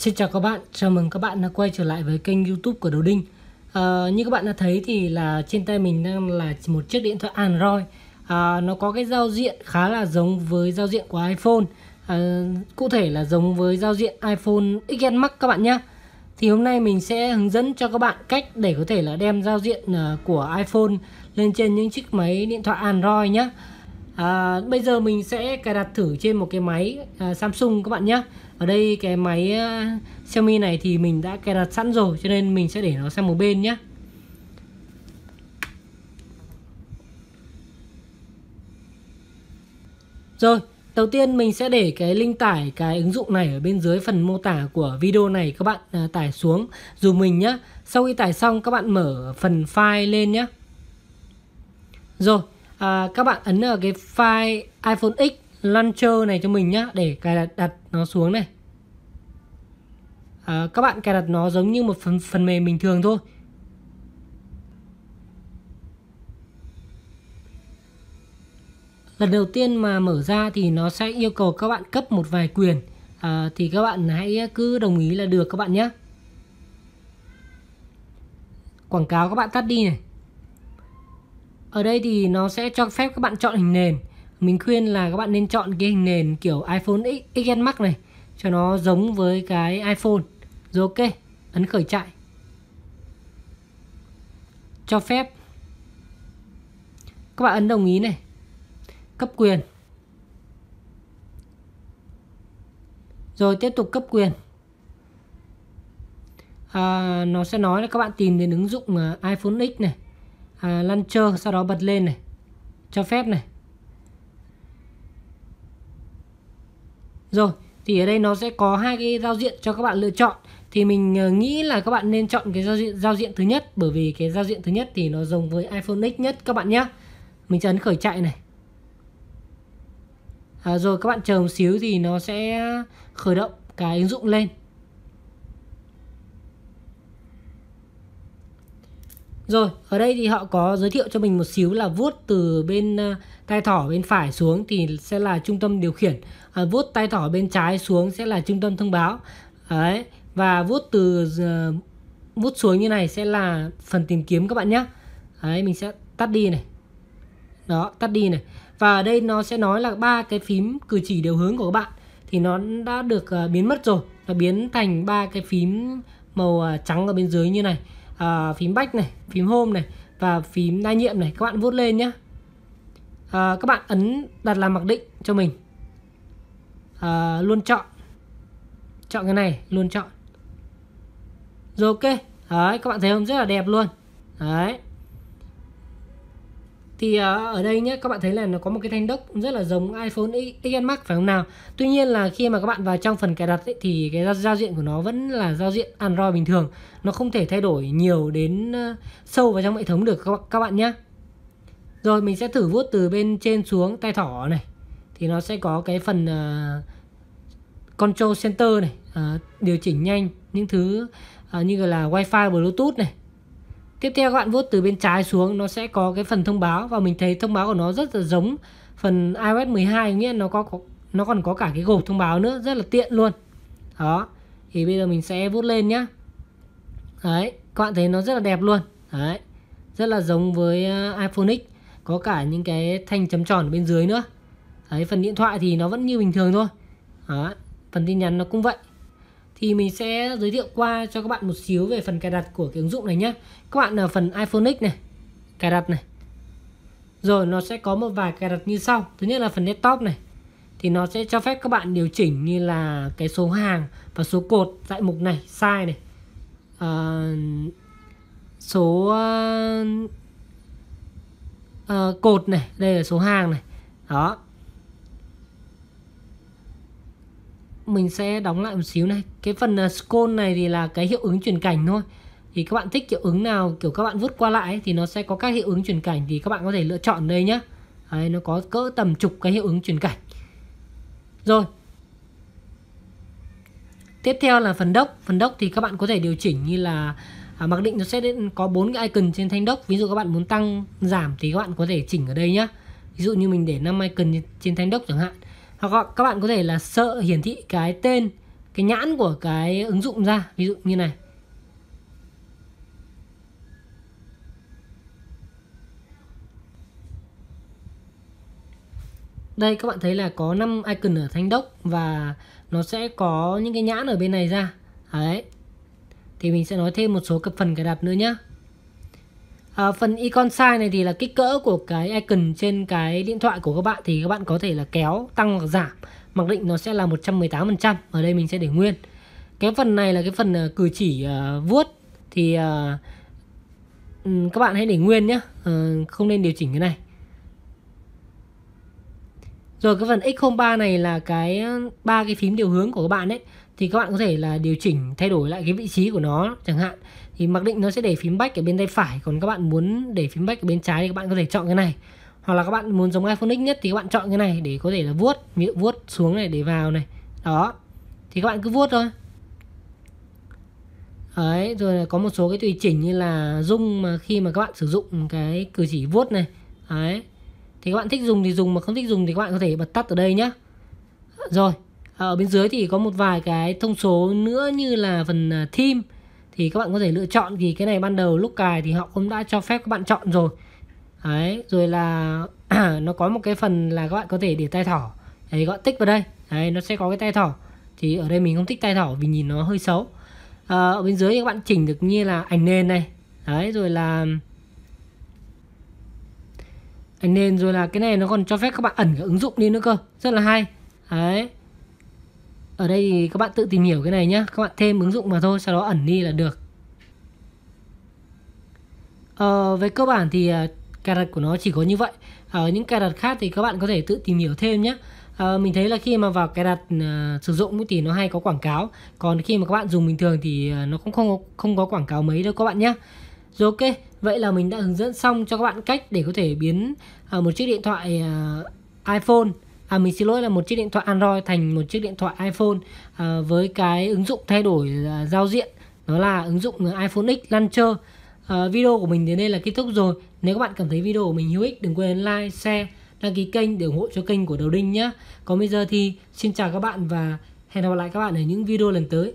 Xin chào các bạn, chào mừng các bạn đã quay trở lại với kênh youtube của Đầu Đinh. À, Như các bạn đã thấy thì là trên tay mình đang là một chiếc điện thoại Android. À, Nó có cái giao diện khá là giống với giao diện của iPhone. À, Cụ thể là giống với giao diện iPhone XS Max các bạn nhé Thì hôm nay mình sẽ hướng dẫn cho các bạn cách để có thể là đem giao diện của iPhone lên trên những chiếc máy điện thoại Android nhé à, Bây giờ mình sẽ cài đặt thử trên một cái máy à, Samsung các bạn nhé ở đây cái máy ờ, Xiaomi này thì mình đã cài đặt sẵn rồi cho nên mình sẽ để nó sang một bên nhé Rồi, đầu tiên mình sẽ để cái link tải cái ứng dụng này ở bên dưới phần mô tả của video này các bạn à, tải xuống dùm mình nhé. Sau khi tải xong các bạn mở phần file lên nhé. Rồi, à, các bạn ấn ở cái file iPhone X launcher này cho mình nhé để cài đặt, đặt nó xuống này. À, các bạn cài đặt nó giống như một phần phần mềm bình thường thôi. Lần đầu tiên mà mở ra thì nó sẽ yêu cầu các bạn cấp một vài quyền. À, thì các bạn hãy cứ đồng ý là được các bạn nhé quảng cáo các bạn tắt đi này. Ở đây thì nó sẽ cho phép các bạn chọn hình nền mình khuyên là các bạn nên chọn cái hình nền kiểu iPhone x XS Max này cho nó giống với cái iPhone. Rồi ok ấn khởi chạy. Cho phép. Các bạn ấn đồng ý này. Cấp quyền. Rồi tiếp tục cấp quyền. À, nó sẽ nói là các bạn tìm đến ứng dụng à, iPhone X này. À, launcher sau đó bật lên này. Cho phép này. Rồi thì ở đây nó sẽ có hai cái giao diện cho các bạn lựa chọn. Thì mình ờ, nghĩ là các bạn nên chọn cái giao diện giao diện thứ nhất bởi vì cái giao diện thứ nhất thì nó giống với iPhone X nhất các bạn nhé mình ấn khởi chạy này. À, rồi các bạn chờ một xíu thì nó sẽ khởi động cái ứng dụng lên. Rồi, ở đây thì họ có giới thiệu cho mình một xíu là vuốt từ bên à, tay thỏ bên phải xuống thì sẽ là trung tâm điều khiển. À, vuốt tay thỏ bên trái xuống sẽ là trung tâm thông báo. Đấy, và vuốt từ uh, vuốt xuống như này sẽ là phần tìm kiếm các bạn nhé. Đấy, mình sẽ tắt đi này. Đó, tắt đi này. Và ở đây nó sẽ nói là ba cái phím cử chỉ điều hướng của các bạn thì nó đã được uh, biến mất rồi. Nó biến thành ba cái phím màu uh, trắng ở bên dưới như này à, phím back này phím home này và phím đa nhiệm này. Các bạn vuốt lên nhé à, các bạn ấn đặt làm mặc định cho mình. À, luôn chọn. Chọn cái này luôn chọn. Rồi ok. Đấy các bạn thấy không? Rất là đẹp luôn. Đấy thì à, ở đây nhé các bạn thấy là nó có một cái thanh đốc rất là giống iPhone XS Max phải không nào? Tuy nhiên là khi mà các bạn vào trong phần cài đặt ấy, thì cái giao diện của nó vẫn là giao diện Android bình thường. Nó không thể thay đổi nhiều đến sâu vào trong hệ thống được các, các bạn nhé rồi mình sẽ thử vuốt từ bên trên xuống tay thỏ này. Thì nó sẽ có cái phần uh, control center này uh, điều chỉnh nhanh những thứ uh, như là wifi bluetooth này. Tiếp theo các bạn vuốt từ bên trái xuống nó sẽ có cái phần thông báo và mình thấy thông báo của nó rất là giống phần iOS 12 nghĩa nó có, nó còn có cả cái gộp thông báo nữa rất là tiện luôn. Đó. Thì bây giờ mình sẽ vuốt lên nhá. Đấy, các bạn thấy nó rất là đẹp luôn. Đấy. Rất là giống với ờ, iPhone X, có cả những cái thanh chấm tròn bên dưới nữa. Đấy, phần điện thoại thì nó vẫn như bình thường thôi. Đó. Phần tin nhắn nó cũng vậy thì mình sẽ giới thiệu qua cho các bạn một xíu về phần cài đặt của cái ứng dụng này nhé các bạn ở phần iPhone X này cài đặt này. Rồi nó sẽ có một vài cài đặt như sau. Thứ nhất là phần desktop này. Thì nó sẽ cho phép các bạn điều chỉnh như là cái số hàng và số cột tại mục này size này. À, số à, cột này đây là số hàng này. Đó. Mình sẽ đóng lại một xíu này. Cái phần uh, scroll này thì là cái hiệu ứng chuyển cảnh thôi. Thì các bạn thích hiệu ứng nào kiểu các bạn vút qua lại ấy, thì nó sẽ có các hiệu ứng chuyển cảnh thì các bạn có thể lựa chọn đây nhé Đấy, nó có cỡ tầm chục cái hiệu ứng chuyển cảnh. Rồi. Tiếp theo là phần đốc. Phần đốc thì các bạn có thể điều chỉnh như là à, mặc định nó sẽ có bốn cái icon trên thanh đốc. Ví dụ các bạn muốn tăng giảm thì các bạn có thể chỉnh ở đây nhé ví dụ như mình để 5 icon trên thanh đốc chẳng hạn hoặc các bạn có thể là sợ hiển thị cái tên, cái nhãn của cái ứng dụng ra. Ví dụ như này. Đây, các bạn thấy là có 5 icon ở thanh đốc và nó sẽ có những cái nhãn ở bên này ra. Đấy. Thì mình sẽ nói thêm một số cập phần cài đặt nữa nhé à, phần icon size này thì là kích cỡ của cái icon trên cái điện thoại của các bạn thì các bạn có thể là kéo tăng hoặc giảm. Mặc định nó sẽ là 118% ở đây mình sẽ để nguyên. Cái phần này là cái phần uh, cử chỉ uh, vuốt. Thì uh, các bạn hãy để nguyên nhé uh, ờ, không nên điều chỉnh cái này. Rồi cái phần X03 này là cái ba cái phím điều hướng của các bạn ấy thì các bạn có thể là điều chỉnh, thay đổi lại cái vị trí của nó chẳng hạn. Thì mặc định nó sẽ để phím back ở bên tay phải, còn các bạn muốn để phím back ở bên trái thì các bạn có thể chọn cái này. Hoặc là các bạn muốn giống iPhone X nhất thì các bạn chọn cái này để có thể là vuốt miệng vuốt xuống này để vào này. Đó. Thì các bạn cứ vuốt thôi. Đấy, rồi có một số cái tùy chỉnh như là dung mà khi mà các bạn sử dụng cái cử chỉ vuốt này. Đấy. Thì các bạn thích dùng thì dùng, mà không thích dùng thì các bạn có thể bật tắt ở đây nhé rồi ở bên dưới thì có một vài cái thông số nữa như là phần à, theme. Thì các bạn có thể lựa chọn vì cái này ban đầu lúc cài thì họ cũng đã cho phép các bạn chọn rồi. Đấy rồi là nó có một cái phần là các bạn có thể để tay thỏ. Đấy các bạn tích vào đây. Đấy nó sẽ có cái tay thỏ. Thì ở đây mình không thích tay thỏ vì nhìn nó hơi xấu. À, ở bên dưới thì các bạn chỉnh được như là ảnh nền này. Đấy rồi là ảnh nền rồi là cái này nó còn cho phép các bạn ẩn cả ứng dụng đi nữa cơ. Rất là hay. Đấy ở đây thì các bạn tự tìm hiểu cái này nhé các bạn thêm ứng dụng mà thôi sau đó ẩn đi là được. Ờ, về cơ bản thì à, cài đặt của nó chỉ có như vậy. Ở những cài đặt khác thì các bạn có thể tự tìm hiểu thêm nhé à, ờ, mình thấy là khi mà vào cài đặt uh, sử dụng thì nó hay có quảng cáo. Còn khi mà các bạn dùng bình thường thì à, nó cũng không không có quảng cáo mấy đâu các bạn nhé rồi ok vậy là mình đã hướng dẫn xong cho các bạn cách để có thể biến uh, một chiếc điện thoại uh, iPhone à mình xin lỗi là một chiếc điện thoại Android thành một chiếc điện thoại iPhone à, với cái ứng dụng thay đổi à, giao diện. Đó là ứng dụng iPhone X Launcher. À, video của mình đến đây là kết thúc rồi. Nếu các bạn cảm thấy video của mình hữu ích đừng quên like share đăng ký kênh để ủng hộ cho kênh của đầu đinh nhé. Còn bây giờ thì xin chào các bạn và hẹn gặp lại các bạn ở những video lần tới.